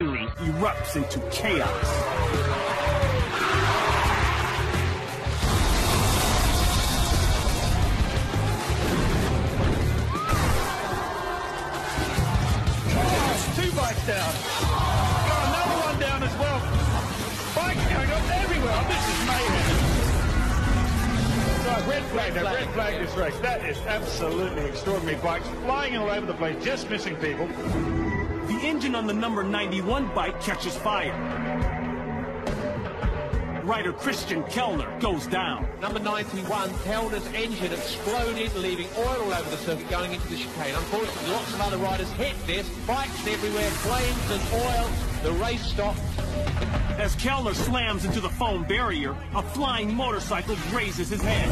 erupts into chaos. Two bikes down. Got another one down as well. Bikes going up everywhere. This is mayhem. Red flag, now, red flag this race. That is absolutely extraordinary. Bikes flying all over the place, just missing people. The engine on the number 91 bike catches fire. Rider Christian Kellner goes down. Number 91, Kellner's engine exploded, leaving oil all over the circuit going into the chicane. Unfortunately, lots of other riders hit this. Bikes everywhere, flames and oil. The race stopped. As Kellner slams into the foam barrier, a flying motorcycle grazes his head.